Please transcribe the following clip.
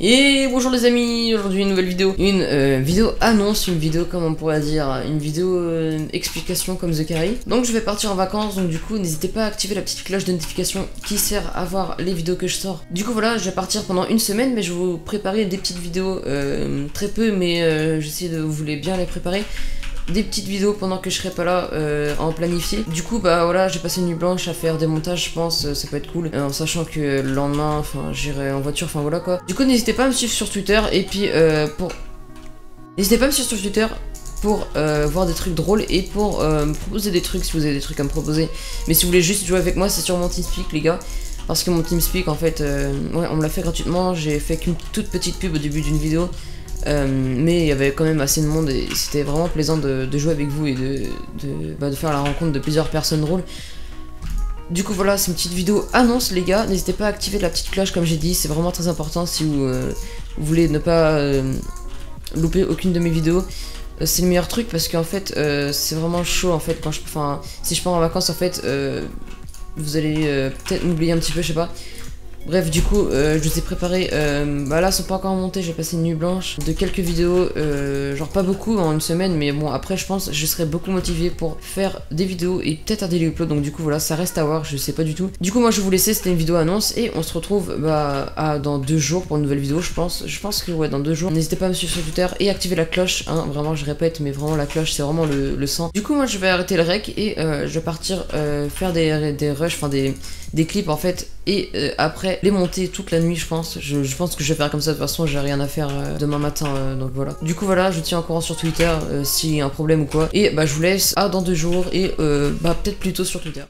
Et bonjour les amis, aujourd'hui une nouvelle vidéo, une euh, vidéo annonce, une vidéo comme on pourrait dire, une vidéo euh, explication comme The Carry. Donc je vais partir en vacances, donc du coup n'hésitez pas à activer la petite cloche de notification qui sert à voir les vidéos que je sors. Du coup voilà, je vais partir pendant une semaine, mais je vais vous préparer des petites vidéos, euh, très peu, mais j'essaie de vous les bien les préparer des petites vidéos pendant que je serai pas là euh, en planifier. Du coup, bah voilà, j'ai passé une nuit blanche à faire des montages, je pense, euh, ça peut être cool. Euh, en sachant que le lendemain, enfin, j'irai en voiture, enfin voilà quoi. Du coup, n'hésitez pas à me suivre sur Twitter et puis pour. N'hésitez pas à me suivre sur Twitter pour voir des trucs drôles et pour me proposer des trucs si vous avez des trucs à me proposer. Mais si vous voulez juste jouer avec moi, c'est sur mon TeamSpeak, les gars. Parce que mon TeamSpeak, en fait, on me l'a fait gratuitement. J'ai fait qu'une toute petite pub au début d'une vidéo. Euh, mais il y avait quand même assez de monde et c'était vraiment plaisant de, jouer avec vous et de, bah, de, faire la rencontre de plusieurs personnes drôles. Du coup voilà, c'est une petite vidéo annonce les gars, n'hésitez pas à activer la petite cloche comme j'ai dit, c'est vraiment très important si vous, euh, voulez ne pas euh, louper aucune de mes vidéos. c'est le meilleur truc parce qu'en fait c'est vraiment chaud en fait quand je enfin si je pars en vacances en fait vous allez peut-être m'oublier un petit peu je sais pas Bref, du coup, euh, je vous ai préparé. Euh, bah là, sont pas encore montés. J'ai passé une nuit blanche de quelques vidéos, euh, genre pas beaucoup en une semaine, mais bon, après, je pense, je serai beaucoup motivé pour faire des vidéos et peut-être un daily upload. Donc, du coup, voilà, ça reste à voir. Je sais pas du tout. Du coup, moi, je vous laisser. C'était une vidéo annonce et on se retrouve bah, dans deux jours pour une nouvelle vidéo. Je pense, je pense que ouais, dans deux jours. N'hésitez pas à me suivre sur Twitter et activer la cloche. Hein, vraiment, je répète, mais vraiment la cloche, c'est vraiment le, sang. Du coup, moi, je vais arrêter le rec et je vais partir faire des, rushs, enfin des clips en fait et euh, les monter toute la nuit je pense. Je, pense que je vais faire comme ça de toute façon j'ai rien à faire euh, demain matin euh, donc voilà. Du coup voilà je tiens au courant sur Twitter s'il y a un problème ou quoi. Et bah je vous laisse. À dans deux jours et bah peut-être plutôt sur Twitter